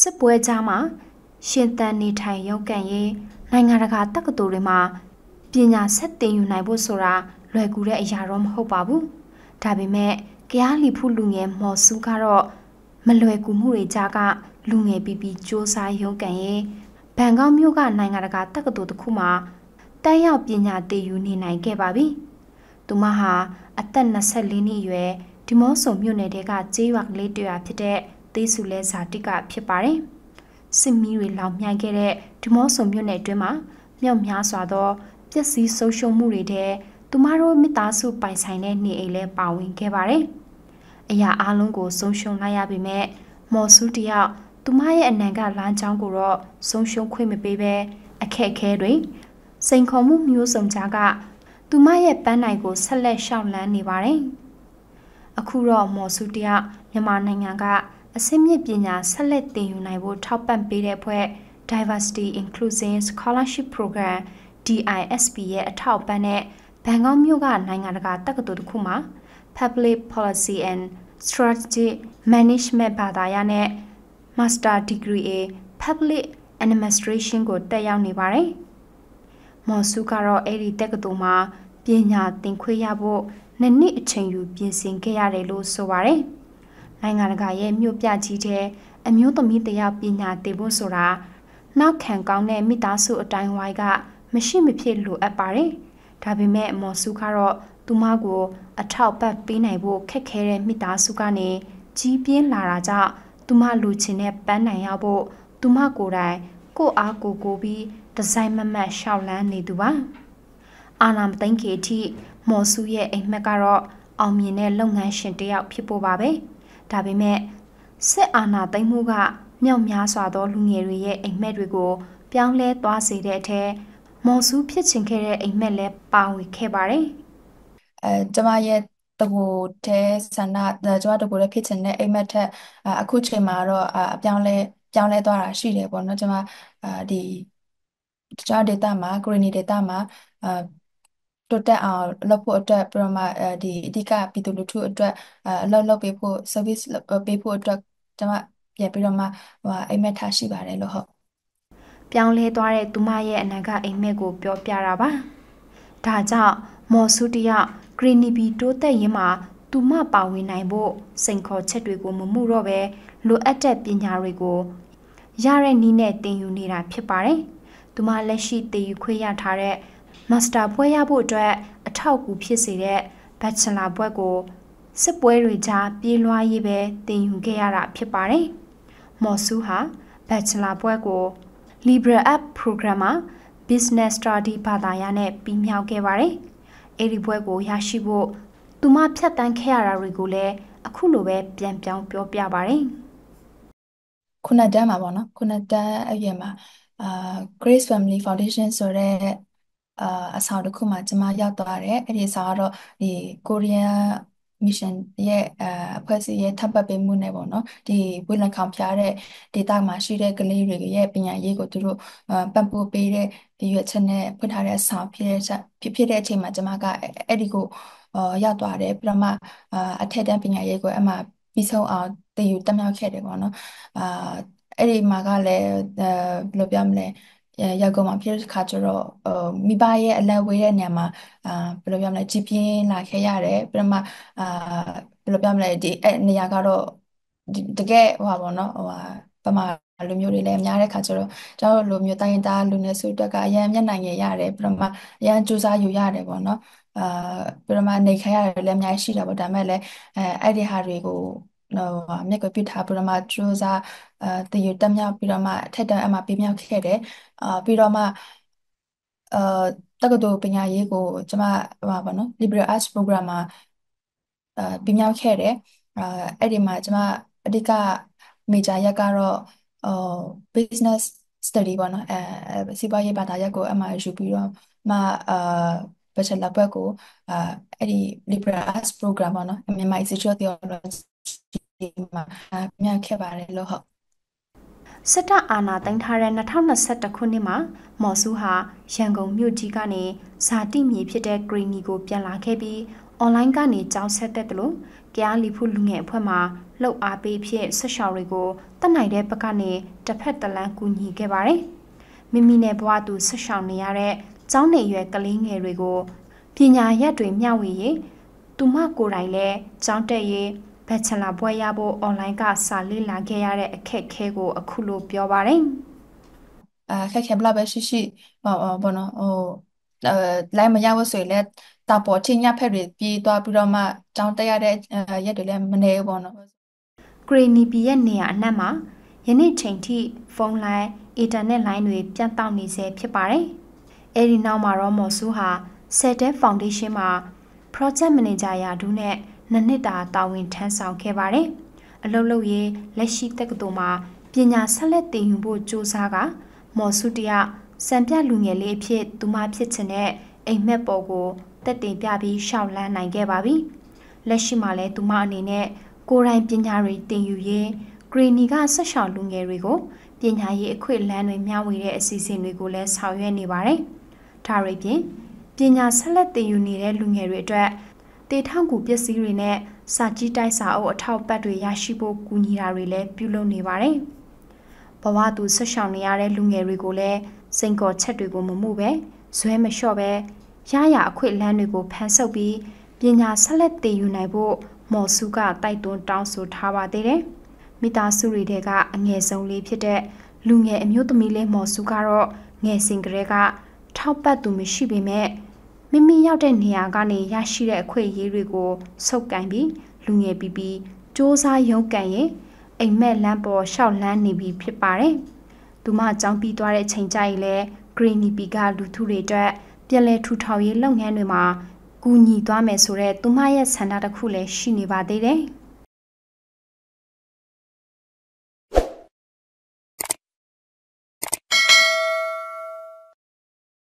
စစ်ပွဲကြားမှာရှင်သန်နေထိုင်ရုန်းကန်ရေးနိုင်ငံတကာတက္ကသိုလ်တွေမှာပညာဆက်သင်ယူနိုင်ဖို့ဆိုတာလွယ်ကူတဲ့အရာတော့မဟုတ်ပါဘူး။ဒါပေမဲ့ကရားလီဖုလူငယ်မော်စုကတော့မလွယ်ကူမှုတွေကြားကလူငယ်ပြီးပြီးစ조사ရုန်းကန်ရေးဘန်ကောက်မြို့ကနိုင်ငံတကာတက္ကသိုလ်တစ်ခုမှာတက်ရောက်ပညာသင်ယူနေနိုင်ခဲ့ပါပြီ။သူမဟာအသက်24နှစ်အရွယ်ဒီမော့ဆုံမြို့နယ်တဲကကျေးရွာကလေးတရွာဖြစ်တဲ့ သေးစုလဲဇာတိကဖြစ်ပါတယ်။စစ်မီးတွေလောင်မြိုင်ခဲ့တဲ့ဒီမော့ဆုံမြို့နယ်အတွင်းမှာမြောက်များစွာသောပျက်စီးဆုံးရှုံးမှုတွေတဲ့သူမတို့မိသားစုပိုင်ဆိုင်တဲ့နေအိမ်လဲပါဝင်ခဲ့ပါတယ်။အရာအလုံးကိုဆုံးရှုံးလိုက်ရပေမဲ့မော်ဆူတယောက်သူမရဲ့အနံကလမ်းကြောင်းကိုတော့ဆုံးရှုံးခွင့်မပေးဘဲအခက်အခဲတွေစိန်ခေါ်မှုမျိုးစုံကြားကသူမရဲ့ပန်းနိုင်ကိုဆက်လက်ရှောက်လန်းနေပါတယ်။အခုတော့မော်ဆူတယောက်မြန်မာနိုင်ငံက အစင်းမြင့်ပညာဆက်လက်သင်ယူနိုင်ဖို့ထောက်ပံ့ပေးတဲ့ဖွဲ့ Diversity Inclusion Scholarship Program DISP ရဲ့အထောက်ပံ့နဲ့ဘန်ကောက်မြို့ကနိုင်ငံတကာတက္ကသိုလ်တစ်ခုမှာ Public Policy and Strategic Management ဘာသာရပ်နဲ့ Master Degree A Public Administration ကိုတက်ရောက်နေပါတယ်။မော်စုကတော့အဲ့ဒီတက္ကသိုလ်မှာပညာသင်ခွင့်ရဖို့နှစ်နှစ်အချိန်ယူပြင်ဆင်ခဲ့ရတယ်လို့ဆိုပါတယ်။ နိုင်ငံတကာရဲ့မြို့ပြကြီးတဲ့အမျိုးသမီးတရားပညာသင်ဖို့ဆိုတာနောက်ခံကောင်းတဲ့မိသားစုအတိုင်းဝိုင်းကမရှိမဖြစ်လိုအပ်ပါတယ်။ဒါပေမဲ့မော်စုကတော့သူမကိုအထောက်ပတ်ပေးနိုင်ဖို့ခက်ခဲတဲ့မိသားစုကနေကြီးပြင်းလာတာကြောင့်သူမလူချင်တဲ့ပန်းနိုင်ရောက်ဖို့သူမကိုယ်တိုင်ကိုအားကိုကိုပြီးဒီဇိုင်းမမတ်ရှောက်လန်းနေသူပါအာနာမသိန်းခေအထိမော်စုရဲ့အိမ်မက်ကတော့အောင်မြင်တဲ့လုပ်ငန်းရှင်တယောက်ဖြစ်ဖို့ပါပဲ ဒါပေမဲ့စစ်အာဏာသိမ်းမှုကမြောက်များစွာသောလူငယ်တွေရဲ့အိမ်မက်တွေကို ပြောင်းလဲသွားစေတဲ့အထက်မော်စုဖြစ်ချင်ခဲ့တဲ့အိမ်မက်လည်းပါဝင်ခဲ့ပါတယ်အဲကျမရဲ့တကူတဲ့ဆန္ဒကျွန်မတကူတဲ့ဖြစ်ချင်တဲ့အိမ်မက်ထက်အခုချိန်မှာတော့အပြောင်းလဲပြောင်းလဲသွားတာရှိတယ်ပေါ့နော်ကျွန်မအာဒီကျွန်တော် data မှာ green data မှာအာ တိုတက်အောင်လုပ်ဖို့အတွက်ပြီးတော့မှဒီအဓိကပြည်သူလူထုအတွက်အလုပ်လုပ်ပေးဖို့ service ပေးဖို့အတွက်ကျွန်မပြန်ပြီးတော့မှဟိုအိမ်မက်ထားရှိပါတယ်လို့ဟုတ်ပြောင်းလဲသွားတဲ့သူမရဲ့အနာကအိမ်မက်ကိုပြောပြတာပါဒါကြောင့်မော်စုတရဂရီနီဘီတိုးတက်ရင်မှာသူမပါဝင်နိုင်ဖို့စိန်ခေါ်ချက်တွေကိုမမှုတော့ပဲလိုအပ်တဲ့ပညာတွေကိုရတဲ့နည်းနဲ့သင်ယူနေတာဖြစ်ပါတယ်။သူမလက်ရှိသင်ယူခွင့်ရထားတဲ့ Master ဘွဲရဖို့အတွက်အထောက်အကူဖြစ်စေတဲ့ Bachelor ဘွဲကိုစစ်ပွဲတွေကြားပြေးလွှားရေးပဲသင်ယူခဲ့ရတာဖြစ်ပါတယ်။မော်ဆူဟာ Bachelor ဘွဲကို Liberal App Program မှာ Business Study ဘာသာရပ်နဲ့ပြီးမြောက်ခဲ့ပါတယ်။အဲ့ဒီဘွဲကိုရရှိဖို့သူမဖြတ်တန်းခဲ့ရတာတွေကိုလည်းအခုလိုပဲပြန်ပြောင်းပြောပြပါတယ်ခုနှစ်တန်းမှာပေါ့နော်ခုနှစ်တန်းအရွယ်မှာအာ Grace Family Foundation ဆိုတဲ့ အာအဆောင်တစ်ခုမှာကျွန်မရောက်သွားတယ်အဲ့ဒီအဆောင်ကတော့ဒီကိုရီးယားမစ်ရှင်ရဲ့အအဖွဲ့အစည်းရဲ့ထပ်ပတ်ပေးမှုနဲ့ပေါ့နော်ဒီဝေလံခေါင်ဖျားတဲ့ဒေတာမှာရှိတဲ့ကလေးတွေရဲ့ပညာရေးကိုသူတို့ပံ့ပိုးပေးတဲ့ရွေးချက်နဲ့ဖွင့်ထားတဲ့ဆောင်ဖြစ်တဲ့ဖြစ်ဖြစ်တဲ့အချိန်မှာကျွန်မကအဲ့ဒီကိုရောက်သွားတယ်ပြမအထက်တန်းပညာရေးကိုအမှပြီးဆုံးအောင်တည်ယူတက်မြောက်ခဲ့တယ်ပေါ့နော်အာအဲ့ဒီမှာကလည်းဘယ်လိုပြောမလဲ ရောက်ကုန်မှာဖြစ်တဲ့ခါကျတော့မိဘရဲ့အလက်ဝေးတဲ့နေရာမှာအာဘယ်လိုပြောမလဲကြည်ပြင်းလာခဲ့ရတယ်ပြမအာဘယ်လိုပြောမလဲဒီအဲ့နေရာကတော့တကယ်ဟိုပါပေါ့နော်ဟိုပါပမာလူမျိုးတွေလည်းများတဲ့ခါကျတော့ကျွန်တော်တို့လူမျိုးတိုင်းရင်းသားလူနည်းစုတက်ကအရန်မျက်နှာငယ်ရတယ်ပြမအရန်စူးစမ်းယူရတယ်ပေါ့နော်အာပြမနေခိုင်းရတယ်လည်းအများကြီးရှိတာပေါ့ဒါပေမဲ့လည်းအဲအဲ့ဒီဟာတွေကို ဟိုမြက်ကွယ်ပြထားပြီးတော့မှစူးစမ်းအဲတည်ရတက်မြောက်ပြီးတော့မှထက်တန်းအမှပြမြောက်ခဲ့တယ်အာပြီးတော့မှအာတက္ကသိုလ်ပညာရေးကိုကျွန်မဟိုပါနော် liberal arts program မှာအာပြမြောက်ခဲ့တယ်အာအဲ့ဒီမှာကျွန်မအဓိက major ရက်ကတော့ဟို business study ပေါ့နော်အဲစီးပွားရေးဘာသာရပ်ကိုအမှယူပြီးတော့မှအာ bachelor ဘွဲ့ကိုအာအဲ့ဒီ liberal arts program ပေါ့နော်မြန်မာ Institute of Theology မှာမြတ်ခဲ့ပါတယ်လို့ဟုတ်စစ်တပ်အာဏာသိမ်းထားတဲ့2021ခုနှစ်မှာမော်ဆူဟာရန်ကုန်မြို့ကြီးကနေဇာတိမြေဖြစ်တဲ့ဂရီနီကိုပြန်လာခဲ့ပြီးအွန်လိုင်းကနေကြောင်းဆက်တဲ့တယ်လို့ကြားလီဖုလူငယ်အဖွဲ့မှာလှုပ်အားပေးဖြစ်ဆက်ရှောင်တွေကိုတတ်နိုင်တဲ့ဘက်ကနေတစ်ဖက်တလန်းကူညီခဲ့ပါတယ်။မိမိနဲ့ဘဝသူဆက်ရှောင်နေရတဲ့ကျောင်းနေရွယ်ကလေးငယ်တွေကိုပညာရက်တွေမျှဝေရေးသူမကိုယ်တိုင်လည်းကျောင်းတက်ရေး ဘက်ချလာဘွဲရဖို့အွန်လိုင်းကစာလေ့လာခဲ့ရတဲ့အခက်အခဲကိုအခုလိုပြောပါတယ်။အာခက်ခဲဘလောက်ပဲရှိရှိဟောဘောနော်ဟိုအဲလိုက်မရဘူးဆိုရင်လည်းတာပေါ်ချင်းညဖက်တွေပြေးသွားပြီးတော့မှကျောင်းတက်ရတဲ့ရက်တွေလည်းမနေဘူးပေါ့နော်ဂရီနီပီရဲ့နေရာအနှံ့မှာယနေ့ချိန်ထိဖုန်းလိုင်းအင်တာနက်လိုင်းတွေပြတ်တောက်နေဆဲဖြစ်ပါတယ်။အဲဒီနောက်မှာတော့မော်ဆူဟာ Settle Foundation မှာ Project Manager ရာထူးနဲ့ နှစ်နှစ်တာတာဝန်ထမ်းဆောင်ခဲ့ပါတယ်။အလုပ်လုပ်ရေးလက်ရှိတက္ကသိုလ်မှာပညာဆက်လက်သင်ယူဖို့ကြိုးစားကမော်ဆူတရစံပြလူငယ်လေးအဖြစ်သူမဖြစ်ချင်တဲ့အိမ်မက်ပေါ်ကိုတက်တင်ပြပြီးရှောက်လန်းနိုင်ခဲ့ပါပြီ။လက်ရှိမှာလည်းသူမအနေနဲ့ကိုယ်တိုင်ပညာတွေသင်ယူရင်းဂရီနီကဆက်ရှောင်လူငယ်တွေကိုပညာရေးအခွင့်အလမ်းတွေမျှဝေတဲ့အစီအစဉ်တွေကိုလည်းဆောင်ရွက်နေပါတယ်။ဒါတွေပြင်ပညာဆက်လက်သင်ယူနေတဲ့လူငယ်တွေအတွက် တေထောင်ကူပစ္စည်းတွေနဲ့စာကြည့်တိုက်စာအုပ်အထောက်ပံ့တွေရရှိဖို့ကူညီတာတွေလည်းပြုလုပ်နေပါတယ်။ဘဝသူဆက်ရှောင်နေရတဲ့လူငယ်တွေကိုလည်းစိန်ခေါ်ချက်တွေကိုမမှုပဲဇွဲမလျှော့ပဲရရအခွင့်အလမ်းတွေကိုဖန်ဆုပ်ပြီးပညာဆက်လက်သင်ယူနိုင်ဖို့မော်စုကတိုက်တွန်းတောင်းဆိုထားပါသေးတယ်။မိသားစုတွေကအငယ်ဆုံးလေးဖြစ်တဲ့လူငယ်အမျိုးသမီးလေးမော်စုကတော့ငယ်စဉ်ကတည်းကထောက်ပတ်သူမရှိပေမဲ့ မိမိရောက်တဲ့နေရာကနေရရှိတဲ့အခွင့်အရေးတွေကိုစုပ်ကန်ပြီးလူငယ်ပြီးပြီးစ조사ရုံးကန်ရင်အိမ်မက်လမ်းပေါ်ရှောက်လန်းနေပြီဖြစ်ပါတယ်။သူမအကြောင်းပြီးသွားတဲ့ချိန်ကြိုက်လဲဂရီနီပီကလူထုတွေအတွက်ပြည်လဲထူထောင်ရေးလုပ်ငန်းတွေမှာကူညီသွားမယ်ဆိုတဲ့သူမရဲ့ဆန္ဒတစ်ခုလည်းရှိနေပါသေးတယ်။